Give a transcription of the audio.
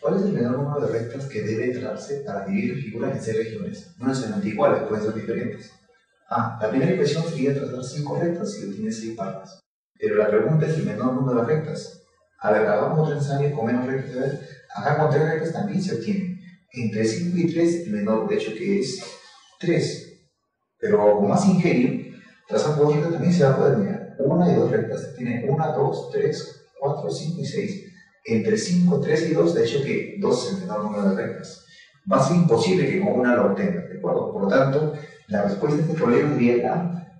¿Cuál es el menor número de rectas que debe darse para dividir figuras en seis regiones? No necesariamente iguales, pueden ser diferentes. Ah, la primera ecuación sería trazar cinco rectas si tiene seis partes. Pero la pregunta es el menor número de rectas. A ver, hagamos otro ensayo con menos rectas. Acá con tres rectas también se obtiene. Entre 5 y 3, el menor, de hecho, que es 3. Pero con más ingenio, dos rectas también se va a poder mirar. Una y dos rectas. Tiene 1, 2, 3, 4, 5 y 6. Entre 5, 3 y 2, de hecho que 2 es el menor número de rectas. Va a ser imposible que con una lo obtenga, ¿de acuerdo? Por lo tanto, la respuesta a este problema sería la